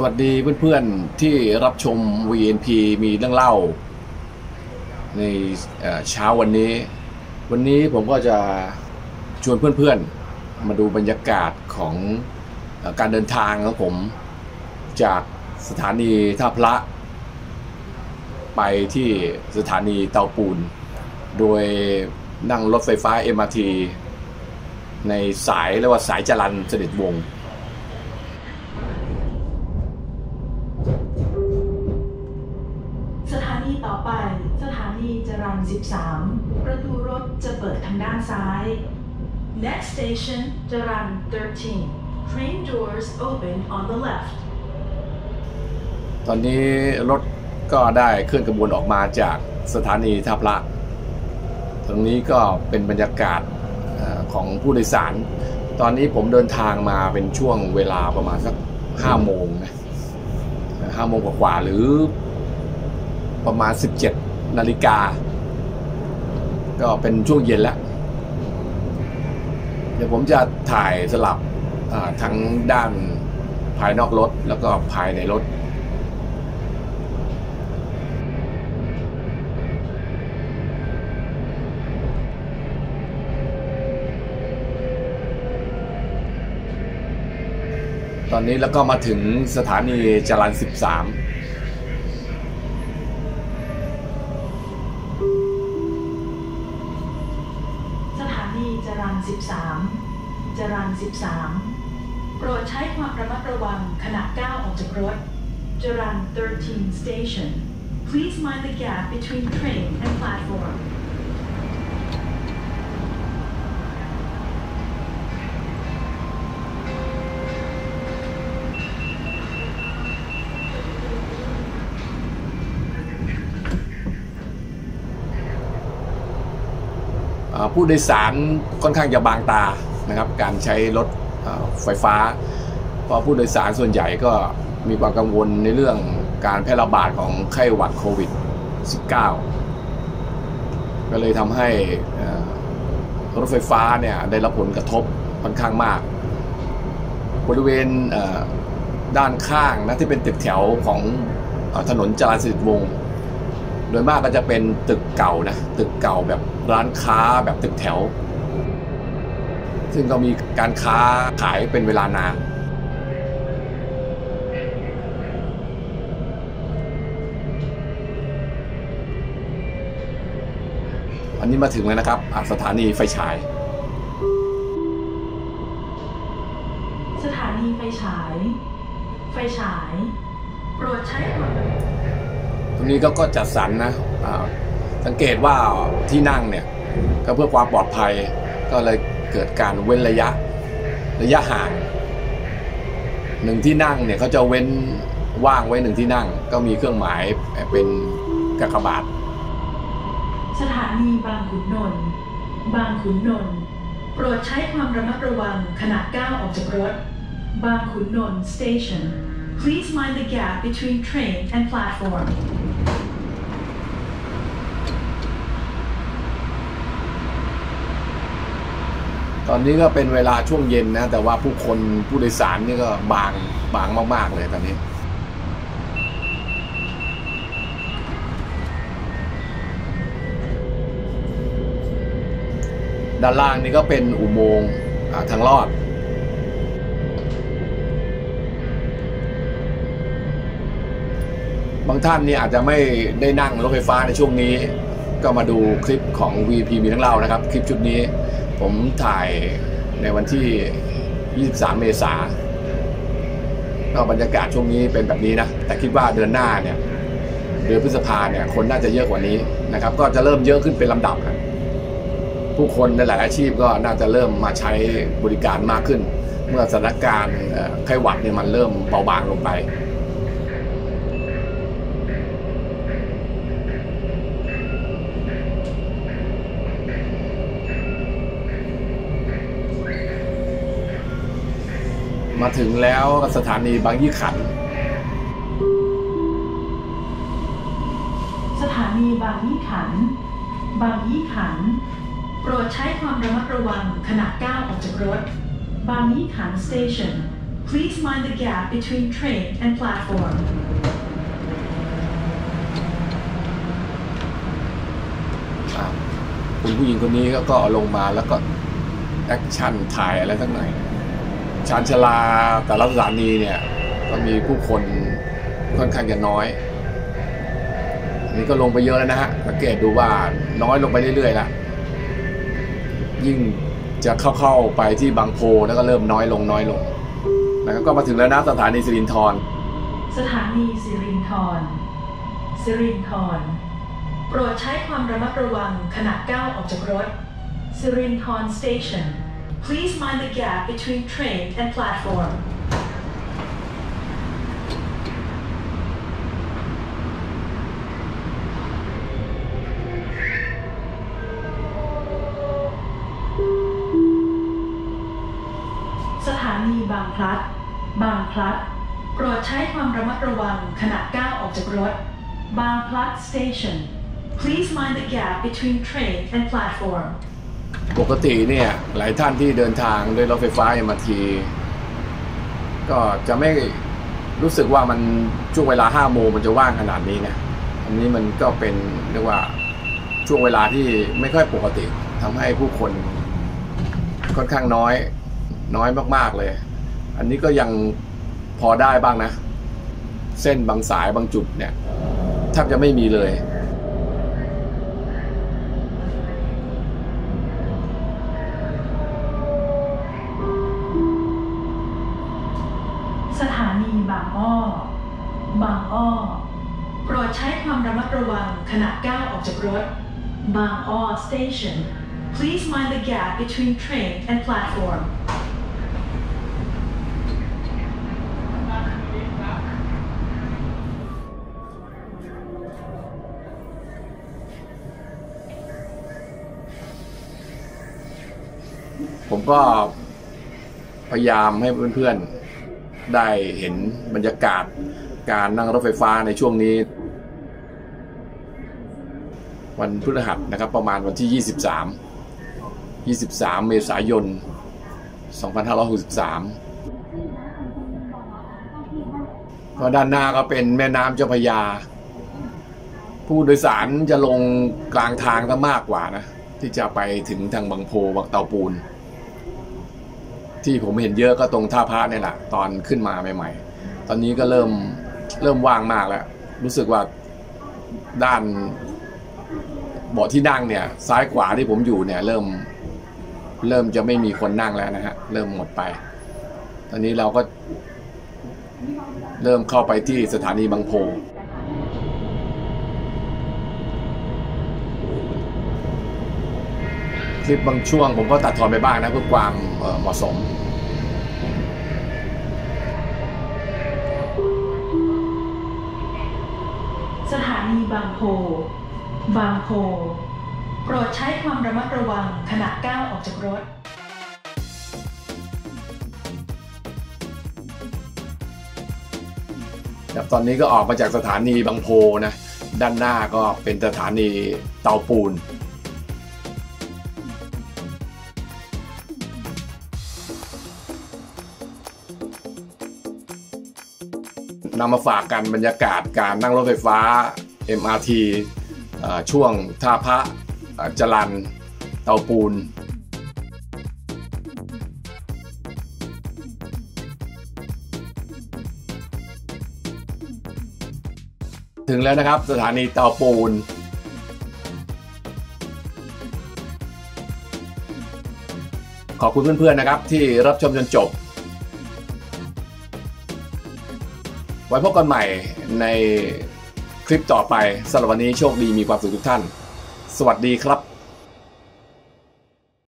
สวัสดีเพื่อนๆที่รับชม VNP มีเรื่องเล่า ในเช้าวันนี้ วันนี้ผมก็จะชวนเพื่อนๆ มาดูบรรยากาศของการเดินทางของผม จากสถานีท่าพระ ไปที่สถานีเตาปูน โดยนั่งรถไฟฟ้า MRT ในสายเรียกว่าสายจรันสนิทวงศ์ 13 ประตูรถจะเปิดทางด้านซ้าย Next station จรัญ13 Train doors open on the left ตอนนี้รถก็ได้เคลื่อนกระบวนออกมาจากสถานีท่าพระ ตรงนี้ก็เป็นบรรยากาศของผู้โดยสาร ตอนนี้ผมเดินทางมาเป็นช่วงเวลาประมาณสักห้าโมงนะห้าโมงกว่าหรือประมาณ 17 นาฬิกา ก็เป็นช่วงเย็นแล้ว เดี๋ยวผมจะถ่ายสลับทั้งด้านภายนอกรถ แล้วก็ภายในรถตอนนี้แล้วก็มาถึงสถานีจรัญ13 จรัญ13 โปรดใช้ความระมัดระวังขณะก้าวออกจากรถ จรัญ13 station Please mind the gap between train and platform ผู้โดยสารค่อนข้างจะบางตา นะครับการใช้รถไฟฟ้า เพราะผู้โดยสารส่วนใหญ่ก็มีความกังวลในเรื่องการแพร่ระบาดของไข้หวัดโควิด -19 ก็เลยทำให้รถไฟฟ้าเนี่ยได้รับผลกระทบค่อนข้างมาก บริเวณด้านข้างนะที่เป็นตึกแถวของอถนนจรัญสนิทวง โดยมากก็จะเป็นตึกเก่านะตึกเก่าแบบร้านค้าแบบตึกแถว ซึ่งก็มีการค้าขายเป็นเวลานานอันนี้มาถึงแล้วนะครับอะสถานีไฟฉาย สถานีไฟฉาย ไฟฉายโปรดใช้ความตรงนี้ก็ก็จัดสรรนะอ่าสังเกตว่าที่นั่งเนี่ย ก็เพื่อความปลอดภัยก็เลย เกิดการเว้นระยะระยะห่างหนึ่งที่นั่งเนี่ยเขาจะเว้นว่างไว้หนึ่งที่นั่ง ก็มีเครื่องหมายเป็นกากบาท สถานีบางขุนนนท์บางขุนนนท์โปรดใช้ความระมัดระวังขณะก้าวออกจากรถ บางขุนนนท์ station Please mind the gap between train and platform ตอนนี้ก็เป็นเวลาช่วงเย็นนะ แต่ว่าผู้คนผู้โดยสารนี่ก็บางบางมาก ๆ เลยตอนนี้ด้านล่างนี่ก็เป็นอุโมงค์ทางลอด บางท่านนี่อาจจะไม่ได้นั่งรถไฟฟ้าในช่วงนี้ ก็มาดูคลิปของ VP มีทั้งเรานะครับ คลิปชุดนี้ ผมถ่ายในวันที่ 23 เมษาก็บรรยากาศช่วงนี้เป็นแบบนี้นะ แต่คิดว่าเดือนหน้าเนี่ยเดือนพฤษภาเนี่ยคนน่าจะเยอะกว่านี้นะครับ ก็จะเริ่มเยอะขึ้นเป็นลำดับนะผู้คนในหลายอาชีพก็น่าจะเริ่มมาใช้บริการมากขึ้น เมื่อสถานการณ์ไข้หวัดเนี่ยมันเริ่มเบาบางลงไป มาถึงแล้วสถานีบางยี่ขันธ์สถานีบางยี่ขันธ์บางยี่ขันธ์โปรดใช้ความระมัดระวังขณะก้าวออกจากรถ บางยี่ขันธ์ station Please mind the gap between train and platform. อะคุณผู้หญิงคนนี้ก็ก็ลงมาแล้วก็แอคชั่นถ่ายอะไรทั้งหน่อย ชานชาลาแต่ละสถานีเนี่ยก็มีผู้คนค่อนข้างจะน้อย นี่ก็ลงไปเยอะแล้วนะฮะสังเกตดูว่าน้อยลงไปเรื่อยๆแล้วยิ่งจะเข้าๆไปที่บางโพแล้วก็เริ่มน้อยลงน้อยลง แล้วก็มาถึงแล้วนะสถานีสิรินธรสถานีสิรินธรสิรินธรโปรดใช้ความระมัดระวังขณะก้าวออกจากรถสิรินธร Station Please mind the gap between train and platform สถานีบางพลัด บางพลัด โปรดใช้ความระมัดระวังขณะก้าวออกจากรถ บางพลัด Station Please mind the gap between train and platform ปกติเนี่ยหลายท่านที่เดินทางด้วยรถไฟฟ้า MRT ก็จะไม่รู้สึกว่ามันช่วงเวลา5โมงมันจะว่างขนาดนี้นะอันนี้มันก็เป็นเรียกว่าช่วงเวลาที่ไม่ค่อยปกติทำให้ผู้คนค่อนข้างน้อยน้อยมากๆเลย อันนี้ก็ยังพอได้บ้างนะ เส้นบางสายบางจุดเนี่ยแทบจะไม่มีเลย สถานีบางอ้อ บางอ้อ โปรดใช้ความระมัดระวังขณะก้าวออกจากรถ บางอ้อ Station Please mind the gap between train and platform ผมก็พยายามให้เพื่อนๆ ได้เห็นบรรยากาศการนั่งรถไฟฟ้าในช่วงนี้ วันพฤหัสนะครับประมาณวันที่ 23 23 เมษายน 2563ก็ด้านหน้าก็เป็นแม่น้ำเจ้าพยา ผู้โดยสารจะลงกลางทางซะมากกว่านะ ที่จะไปถึงทางบางโพบางเตาปูน ที่ผมเห็นเยอะก็ตรงท่าพระเนี่ยแหละตอนขึ้นมาใหม่ๆ ตอนนี้ก็เริ่มเริ่มว่างมากแล้ว รู้สึกว่าด้านเบาะที่นั่งเนี่ย ซ้ายขวาที่ผมอยู่เนี่ย เริ่ม เริ่มจะไม่มีคนนั่งแล้วนะฮะเริ่มหมดไป ตอนนี้เราก็ เริ่มเข้าไปที่สถานีบางโพ ลิปบางช่วง ผมก็ตัดทอนไปบ้างนะเพื่อความเหมาะสมสถานีบางโพ บางโพ โปรดใช้ความระมัดระวังขณะก้าวออกจากรถ ครับตอนนี้ก็ออกมาจากสถานีบางโพนะ ด้านหน้าก็เป็นสถานีเตาปูน นำมาฝากกันบรรยากาศการนั่งรถไฟฟ้า MRT ช่วงท่าพระจรันเตาปูนถึงแล้วนะครับสถานีเตาปูน ขอบคุณเพื่อนๆนะครับที่รับชมจนจบ ไว้พบกันใหม่ในคลิปต่อไปสำหรับวันนี้โชคดีมีความสุขทุกท่าน สวัสดีครับ